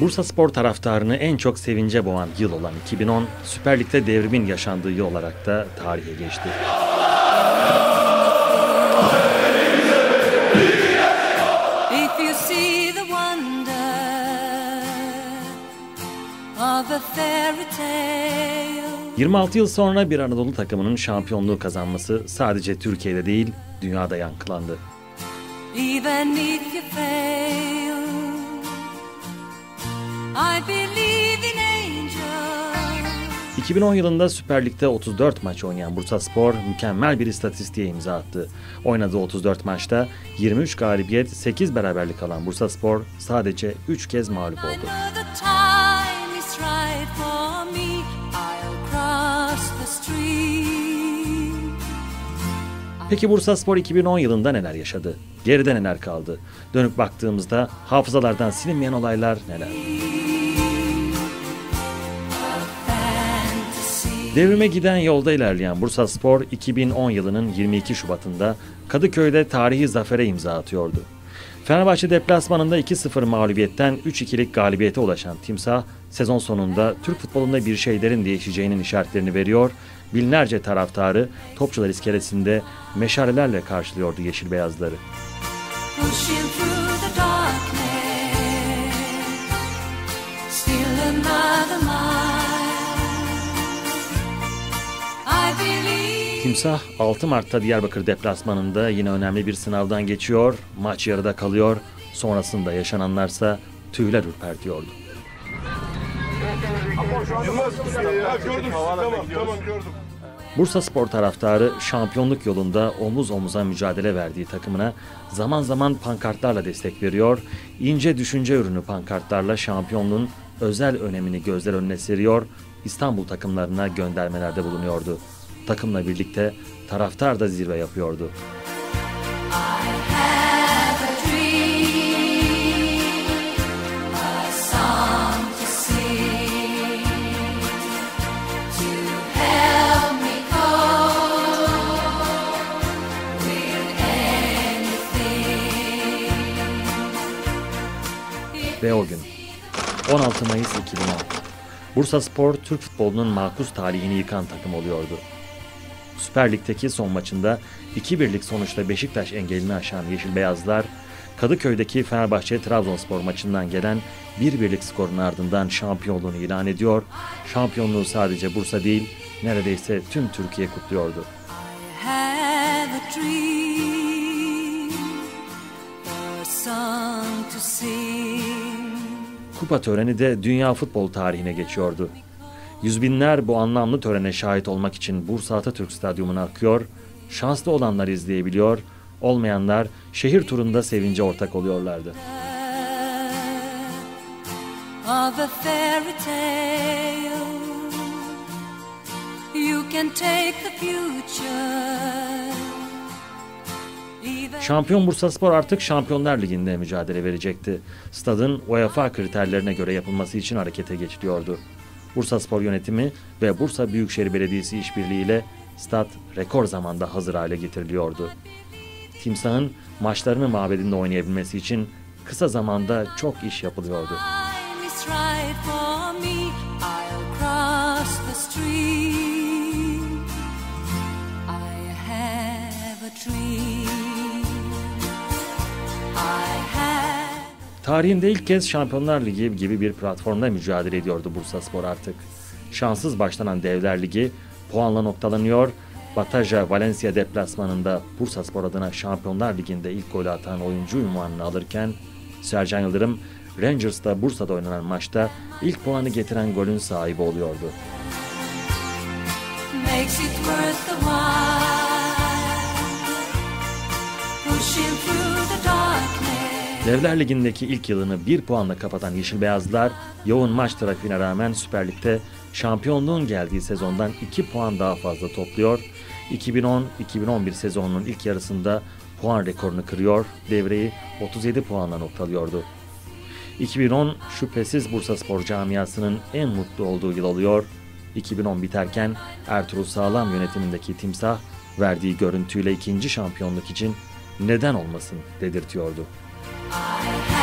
Bursa Spor taraftarını en çok sevince boğan yıl olan 2010, Süper Lig'de devrimin yaşandığı yıl olarak da tarihe geçti. 26 yıl sonra bir Anadolu takımının şampiyonluğu kazanması sadece Türkiye'de değil, dünyada yankılandı. even if you fail, I believe in angels. 2010 yılında Süper Lig'de 34 maç oynayan Bursaspor mükemmel bir istatistiğe imza attı. Oynadığı 34 maçta 23 galibiyet, 8 beraberlik alan Bursaspor sadece 3 kez mağlup oldu. Peki Bursaspor 2010 yılında neler yaşadı? Geride neler kaldı? Dönüp baktığımızda hafızalardan silinmeyen olaylar neler? Devrime giden yolda ilerleyen Bursaspor 2010 yılının 22 Şubat'ında Kadıköy'de tarihi zafere imza atıyordu. Fenerbahçe deplasmanında 2-0 mağlubiyetten 3-2'lik galibiyete ulaşan Timsah, sezon sonunda Türk futbolunda bir şeylerin değişeceğinin işaretlerini veriyor, binlerce taraftarı Topçular iskelesinde meşalelerle karşılıyordu yeşil beyazları. Pushing Timsah 6 Mart'ta Diyarbakır deplasmanında yine önemli bir sınavdan geçiyor, maç yarıda kalıyor, sonrasında yaşananlarsa tüyler ürpertiyordu. Bursa Spor taraftarı şampiyonluk yolunda omuz omuza mücadele verdiği takımına zaman zaman pankartlarla destek veriyor, ince düşünce ürünü pankartlarla şampiyonluğun özel önemini gözler önüne seriyor, İstanbul takımlarına göndermelerde bulunuyordu. Takımla birlikte taraftar da zirve yapıyordu. Ve o gün 16 Mayıs 2010 Bursa Spor Türk futbolunun makus talihini yıkan takım oluyordu. Süper Lig'deki son maçında 2-1'lik sonuçta Beşiktaş engelini aşan Yeşil Beyazlar, Kadıköy'deki Fenerbahçe Trabzonspor maçından gelen 1-1'lik skorun ardından şampiyonluğunu ilan ediyor. Şampiyonluğu sadece Bursa değil, neredeyse tüm Türkiye kutluyordu. Kupa töreni de dünya futbol tarihine geçiyordu. Yüz binler bu anlamlı törene şahit olmak için Bursa Atatürk Stadyumuna akıyor, şanslı olanlar izleyebiliyor, olmayanlar şehir turunda sevince ortak oluyorlardı. of a fairy tale. You can take the future. Şampiyon Bursaspor artık Şampiyonlar Ligi'nde mücadele verecekti. Stadın UEFA kriterlerine göre yapılması için harekete geçiliyordu. Bursaspor yönetimi ve Bursa Büyükşehir Belediyesi işbirliğiyle stad rekor zamanda hazır hale getiriliyordu. Timsah'ın maçlarını mabedinde oynayabilmesi için kısa zamanda çok iş yapılıyordu. Tarihinde ilk kez Şampiyonlar Ligi gibi bir platformda mücadele ediyordu Bursaspor artık. Şanssız başlanan Devler Ligi puanla noktalanıyor. Bataja Valencia deplasmanında Bursaspor adına Şampiyonlar Ligi'nde ilk golü atan oyuncu unvanını alırken Sercan Yıldırım Rangers'ta Bursa'da oynanan maçta ilk puanı getiren golün sahibi oluyordu. makes it worth the while. Pushing through the darkness. Devler Ligi'ndeki ilk yılını bir puanla kapatan Yeşil Beyazlar, yoğun maç trafiğine rağmen Süper Lig'de şampiyonluğun geldiği sezondan 2 puan daha fazla topluyor. 2010-2011 sezonunun ilk yarısında puan rekorunu kırıyor, devreyi 37 puanla noktalıyordu. 2010 şüphesiz Bursaspor camiasının en mutlu olduğu yıl oluyor. 2010 biterken Ertuğrul Sağlam yönetimindeki Timsah verdiği görüntüyle ikinci şampiyonluk için neden olmasın dedirtiyordu. I